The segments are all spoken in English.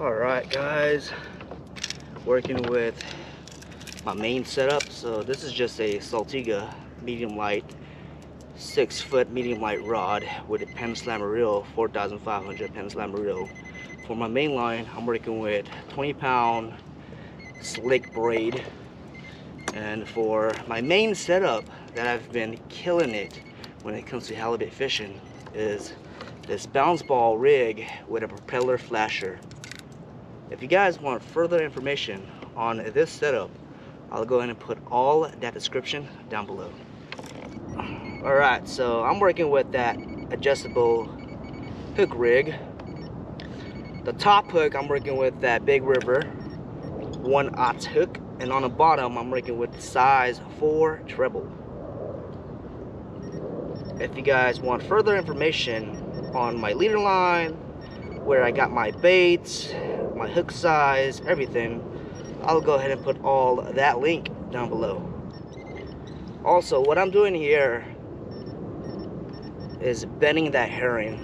all right guys. Working with my main setup. So this is just a saltiga medium light six foot medium light rod with a Penn slammer reel 4500 Penn slammer reel. For my main line i'm working with 20 pound slick braid. And for my main setup that i've been killing it when it comes to halibut fishing is this bounce ball rig with a propeller flasher if you guys want further information on this setup, I'll go ahead and put all that description down below. Alright, so I'm working with that adjustable hook rig. The top hook, I'm working with that Big River 1 aught hook. And on the bottom, I'm working with the size 4 treble. If you guys want further information on my leader line, where I got my baits, my hook size, everything, I'll go ahead and put all that link down below. Also, what I'm doing here is bending that herring.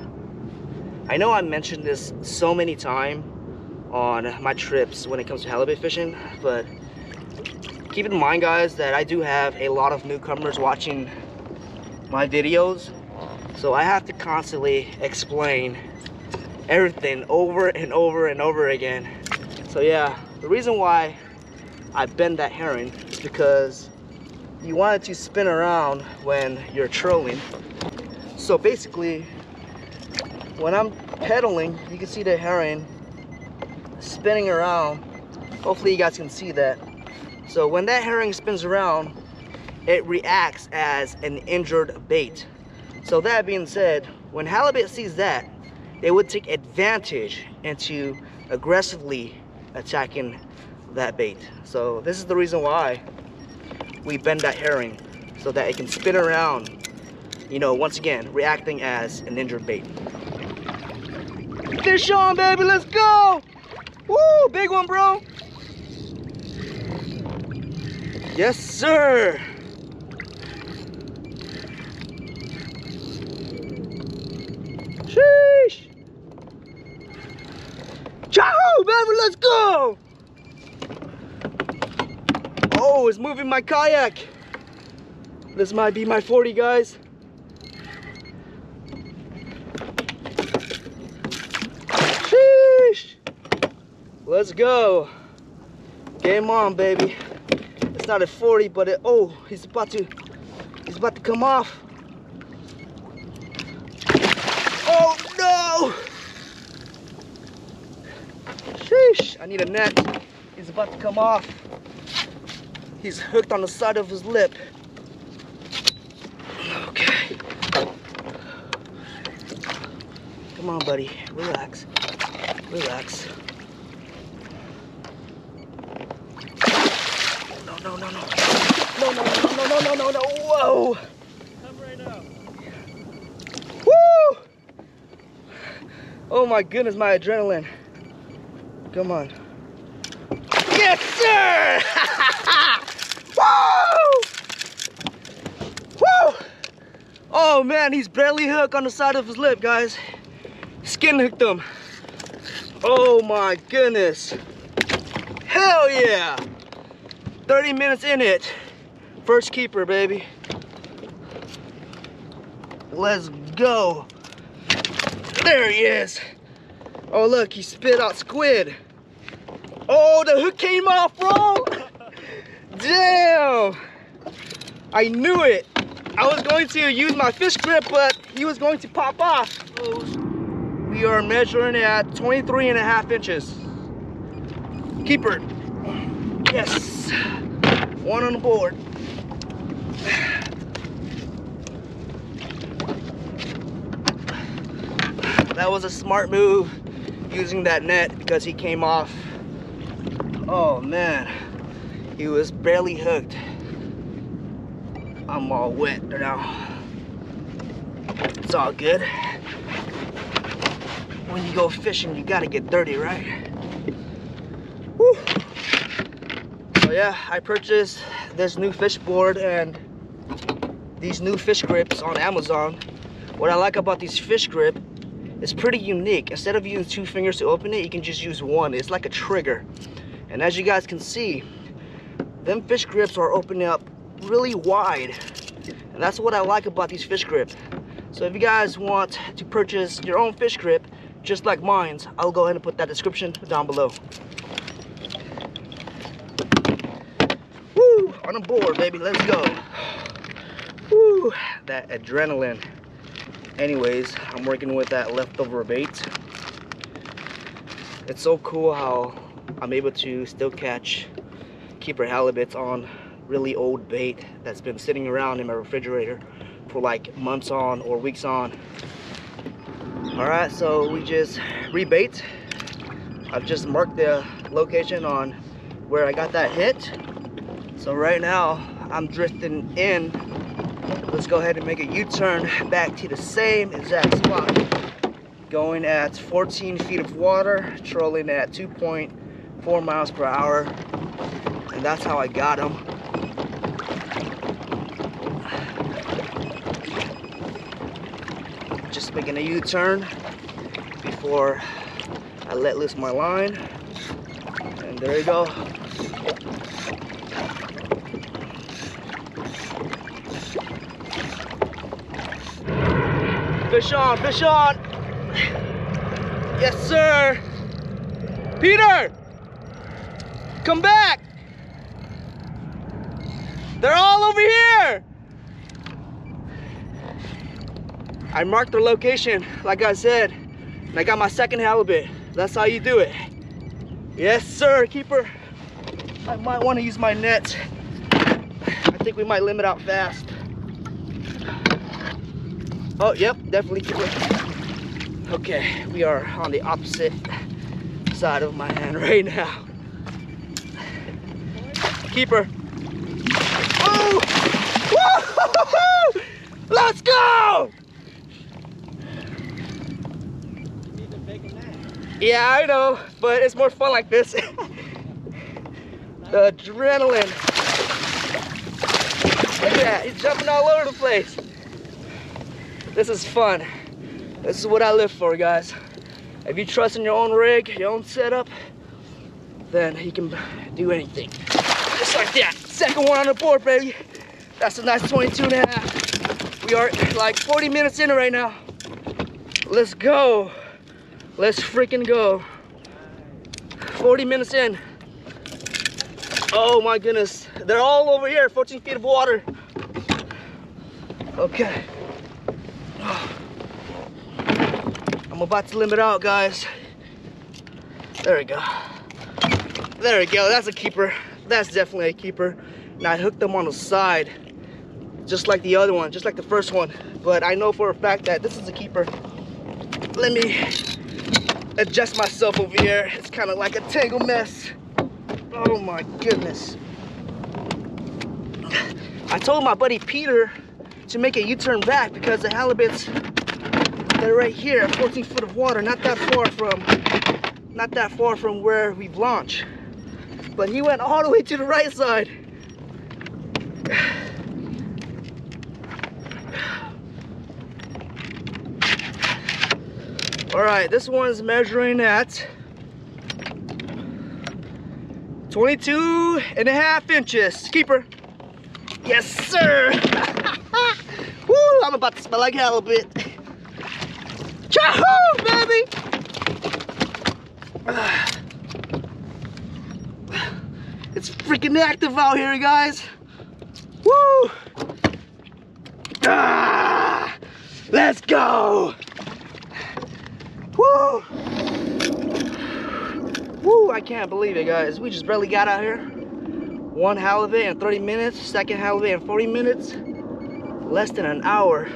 I know I mentioned this so many times on my trips when it comes to halibut fishing, but keep in mind guys that I do have a lot of newcomers watching my videos, so I have to constantly explain everything over and over and over again. So yeah, the reason why I bend that herring is because you want it to spin around when you're trolling. So basically, when I'm pedaling, you can see the herring spinning around. Hopefully you guys can see that. So when that herring spins around, it reacts as an injured bait. So that being said, when halibut sees that, they would take advantage into aggressively attacking that bait. So this is the reason why we bend that herring so that it can spin around, you know, once again, reacting as an injured bait. Fish on, baby, let's go! Woo, big one, bro! Yes, sir! Sheesh! Baby, let's go! Oh, it's moving my kayak. This might be my 40, guys. Sheesh! Let's go. Game on, baby. It's not a 40, but it, oh, he's about to, he's about to come off. Oh no! Sheesh, I need a net. He's about to come off. He's hooked on the side of his lip. Okay. Come on, buddy. Relax. Relax. No, no, no, no. No, no, no, no, no, no, no, no. Whoa! Come right now. Woo! Oh my goodness, my adrenaline. Come on. Yes, sir! Woo! Woo! Oh man, he's barely hooked on the side of his lip, guys. Skin hooked him. Oh my goodness. Hell yeah! 30 minutes in it. First keeper, baby. Let's go. There he is. Oh, look, he spit out squid. Oh, the hook came off, bro. Damn. I knew it. I was going to use my fish grip, but he was going to pop off. We are measuring at 23 and a half inches. Keeper. Yes. One on the board. That was a smart move using that net because he came off. Oh man, he was barely hooked. I'm all wet now. It's all good. When you go fishing, you gotta get dirty, right? Woo. So yeah, I purchased this new fish board and these new fish grips on Amazon. What I like about these fish grip is pretty unique. Instead of using two fingers to open it, you can just use one. It's like a trigger. And as you guys can see, them fish grips are opening up really wide. And that's what I like about these fish grips. So if you guys want to purchase your own fish grip, just like mine's, I'll go ahead and put that description down below. Woo, on the board, baby, let's go. Woo, that adrenaline. Anyways, I'm working with that leftover bait. It's so cool how I'm able to still catch keeper halibuts on really old bait that's been sitting around in my refrigerator for like months on or weeks on. All right, so we just rebait. I've just marked the location on where I got that hit. So right now I'm drifting in. Let's go ahead and make a U-turn back to the same exact spot. Going at 14 feet of water, trolling at 2.4 miles per hour. And that's how I got him. just making a U-turn before I let loose my line. And there you go. Fish on, fish on. Yes, sir. Peter, come back. They're all over here. I marked the location, like I said, and I got my second halibut. That's how you do it. Yes, sir, keeper. I might want to use my net. I think we might limit out fast. Oh, yep, definitely keeper. Okay, we are on the opposite side of my hand right now. Keeper. Oh! Let's go! Yeah, I know, but it's more fun like this. the adrenaline. Look at that, he's jumping all over the place. This is fun. This is what I live for, guys. If you trust in your own rig, your own setup, then you can do anything. Just like that. Second one on the board, baby. That's a nice 22 and a half. We are like 40 minutes in right now. Let's go. Let's freaking go. 40 minutes in. Oh my goodness. They're all over here, 14 feet of water. Okay. I'm about to limit out, guys. There we go. There we go, that's a keeper. That's definitely a keeper. Now I hooked them on the side, just like the other one, just like the first one. But I know for a fact that this is a keeper. Let me adjust myself over here. It's kind of like a tangle mess. Oh my goodness. I told my buddy Peter to make a U-turn back because the halibuts, they're right here 14 foot of water, not that far from, not that far from where we've launched. But he went all the way to the right side. All right, this one's measuring at 22 and a half inches. Keeper. Yes, sir. Woo, I'm about to smell like halibut. Chahoo, baby. It's freaking active out here, guys. Woo. Ah, let's go. Woo! Woo, I can't believe it, guys. We just barely got out here. One halibut in 30 minutes, second halibut in 40 minutes. Less than an hour.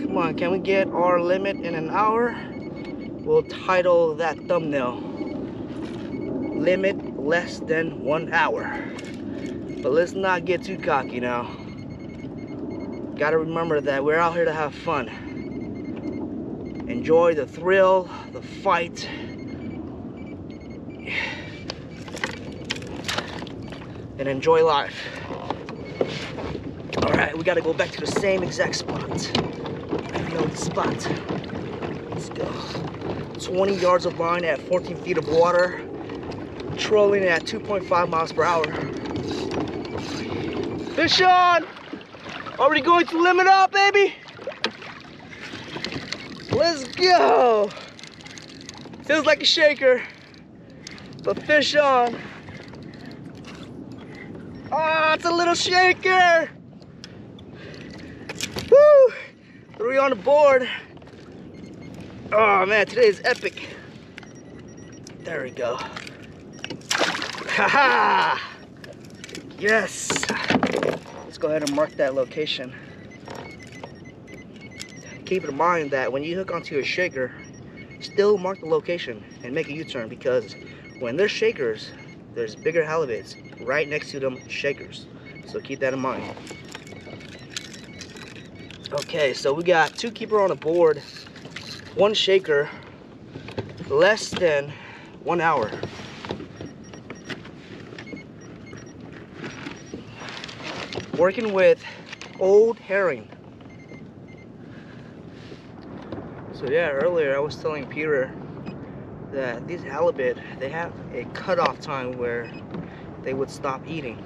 Come on, can we get our limit in an hour? We'll title that thumbnail. Limit less than one hour. But let's not get too cocky now. Gotta remember that we're out here to have fun enjoy the thrill, the fight. And enjoy life. All right, we gotta go back to the same exact spot. Know the spot. Let's go. 20 yards of line at 14 feet of water. Trolling at 2.5 miles per hour. Fish on! Already going to limit up, baby? Let's go! Feels like a shaker, but fish on. Ah, oh, it's a little shaker! Woo! Three on the board. Oh man, today is epic. There we go. Haha! Yes! Let's go ahead and mark that location. Keep in mind that when you hook onto a shaker, still mark the location and make a U-turn because when there's shakers, there's bigger halibuts right next to them shakers. So keep that in mind. Okay, so we got two keeper on a board, one shaker, less than one hour. Working with old herring. So yeah, earlier I was telling Peter that these halibut, they have a cutoff time where they would stop eating.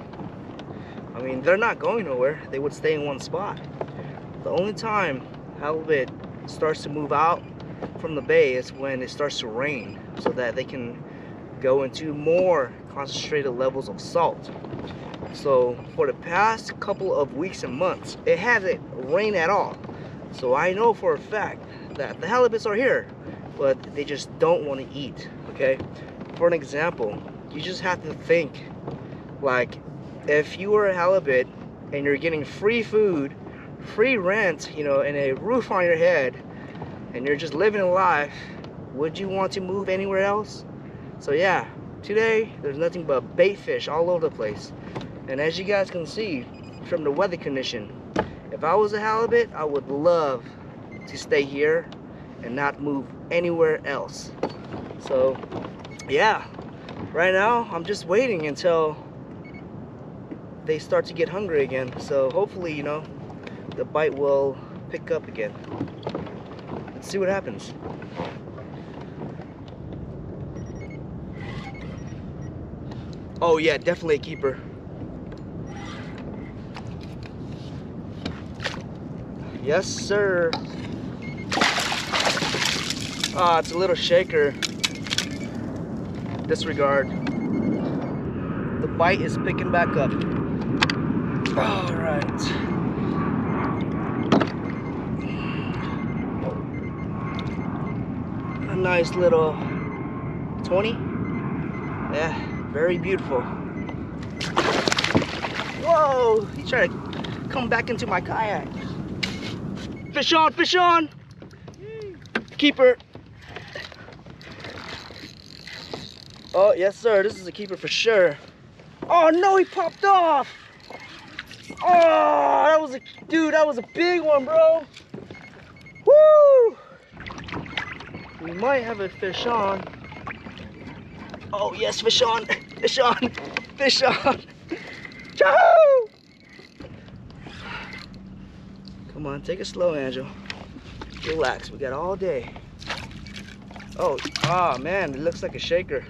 I mean, they're not going nowhere. They would stay in one spot. The only time halibut starts to move out from the bay is when it starts to rain so that they can go into more concentrated levels of salt. So for the past couple of weeks and months, it hasn't rained at all. So I know for a fact that the halibuts are here, but they just don't want to eat, okay? For an example, you just have to think like if you were a halibut and you're getting free food free rent, you know, and a roof on your head, and you're just living life, would you want to move anywhere else? So yeah, today there's nothing but bait fish all over the place. And as you guys can see from the weather condition, if I was a halibut, I would love to stay here and not move anywhere else. So yeah, right now I'm just waiting until they start to get hungry again. So hopefully, you know, the bite will pick up again. Let's see what happens. Oh yeah, definitely a keeper. Yes, sir. Ah, oh, it's a little shaker. Disregard. The bite is picking back up. All right. Nice little 20. Yeah, very beautiful. Whoa, he tried to come back into my kayak. Fish on, fish on. Keeper. Oh, yes, sir. This is a keeper for sure. Oh, no, he popped off. Oh, that was a, dude, that was a big one, bro. Woo! We might have a fish on. Oh yes, fish on, fish on, fish on. Choo! Come on, take it slow, Angel. Relax, we got all day. Oh, ah oh, man, it looks like a shaker.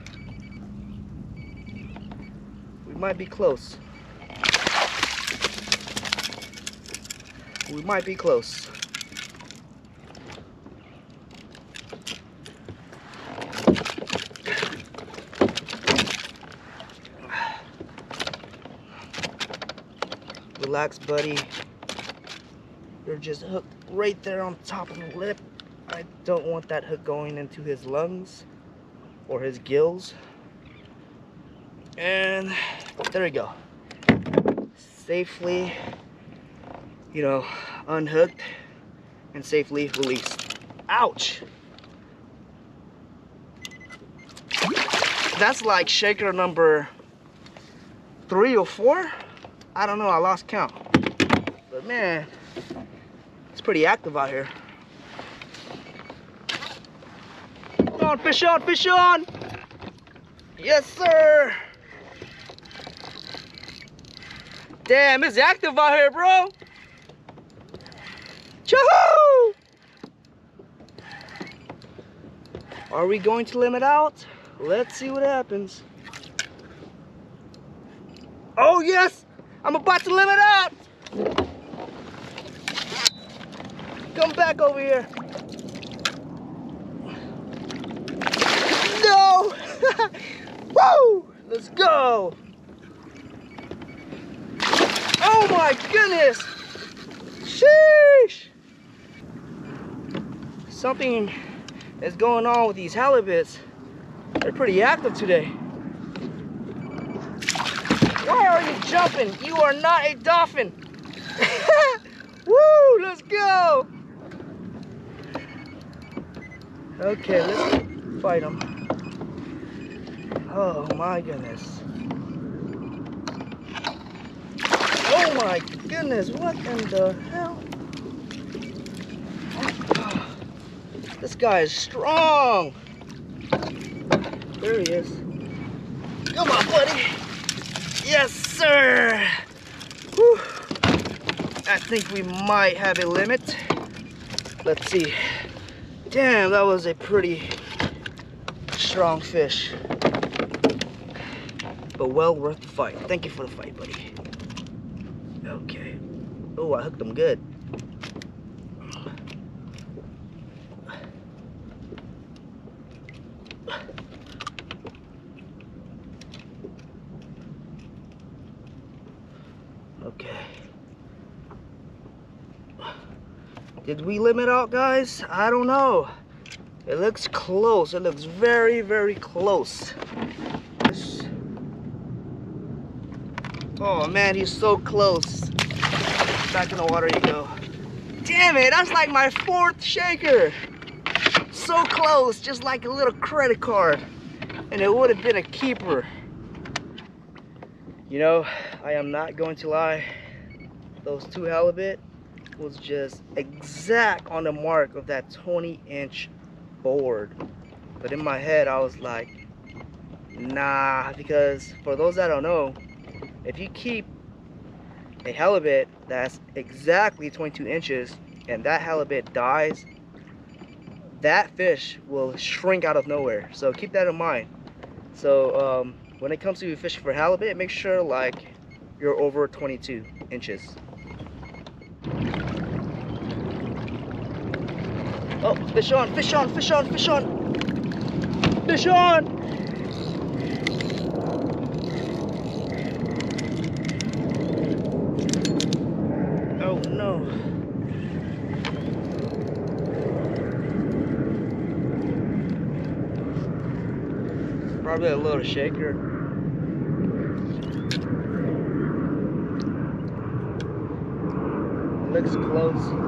We might be close. We might be close. Relax, buddy. You're just hooked right there on top of the lip. I don't want that hook going into his lungs or his gills. And there we go. Safely, you know, unhooked and safely released. Ouch! That's like shaker number three or four. I don't know, I lost count. But man, it's pretty active out here. Come on, fish on, fish on! Yes, sir! Damn, it's active out here, bro! Choo! Are we going to limit out? Let's see what happens. Oh yes! I'm about to live it up. Come back over here. No! Woo! Let's go! Oh my goodness! Sheesh! Something is going on with these halibuts. They're pretty active today. Are you jumping? You are not a dolphin. Woo, let's go. Okay, let's fight him. Oh my goodness. Oh my goodness, what in the hell? This guy is strong. There he is. Come on, buddy. Yes, sir. Whew. I think we might have a limit. Let's see. Damn, that was a pretty strong fish. But well worth the fight. Thank you for the fight, buddy. Okay. Oh, I hooked him good. Okay. Did we limit out, guys? I don't know. It looks close. It looks very, very close. Oh man, he's so close. Back in the water you go. Damn it, that's like my fourth shaker. So close, just like a little credit card. And it would have been a keeper. You know, I am not going to lie. Those two halibut was just exact on the mark of that 20 inch board. But in my head, I was like, nah, because for those that don't know, if you keep a halibut that's exactly 22 inches and that halibut dies, that fish will shrink out of nowhere. So keep that in mind. So um, when it comes to fishing for halibut, make sure like you're over 22 inches. Oh, fish on, fish on, fish on, fish on. Fish on! Oh no. Probably a little shaker. Looks close.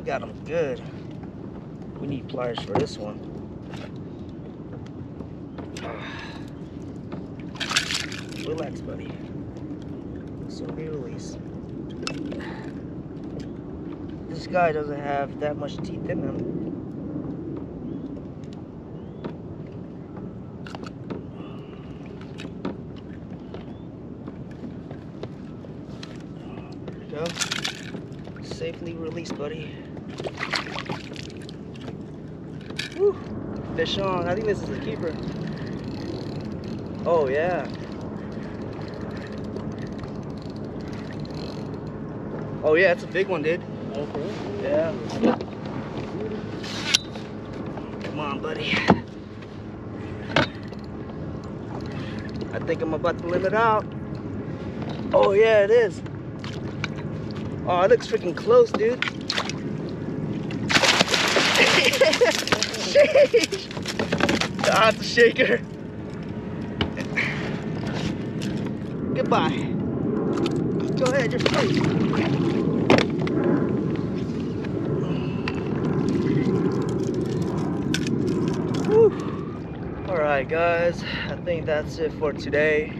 I got them good. We need pliers for this one. Relax, buddy. So be release. This guy doesn't have that much teeth in him. Safely released, buddy. Fish on. I think this is a keeper. Oh, yeah. Oh, yeah, it's a big one, dude. Okay. Yeah. Come on, buddy. I think I'm about to limit out. Oh, yeah, it is. Oh, it looks freaking close, dude. Sheesh. It's a shaker. Goodbye. Go ahead, you're free. Alright guys, I think that's it for today.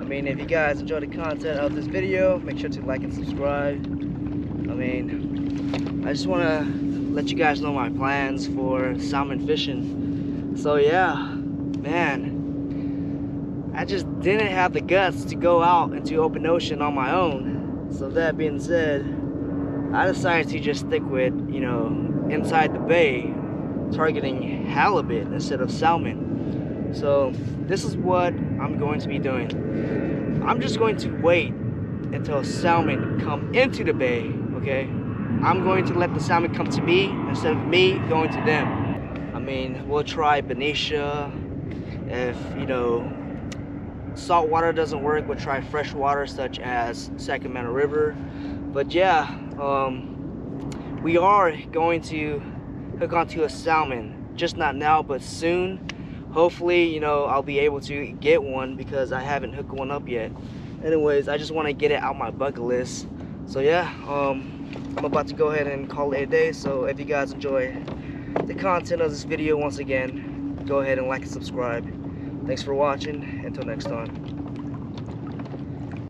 I mean, if you guys enjoyed the content of this video, make sure to like and subscribe. I mean, I just want to let you guys know my plans for salmon fishing. So yeah, man, I just didn't have the guts to go out into open ocean on my own. So that being said, I decided to just stick with, you know, inside the bay, targeting halibut instead of salmon. So this is what I'm going to be doing. I'm just going to wait until salmon come into the bay, okay? I'm going to let the salmon come to me instead of me going to them. I mean, we'll try Benicia. If, you know, salt water doesn't work, we'll try fresh water such as Sacramento River. But yeah, um, we are going to hook onto a salmon. Just not now, but soon. Hopefully, you know, I'll be able to get one because I haven't hooked one up yet. Anyways, I just want to get it out my bucket list. So yeah, um, I'm about to go ahead and call it a day. So if you guys enjoy the content of this video once again, go ahead and like and subscribe. Thanks for watching. Until next time.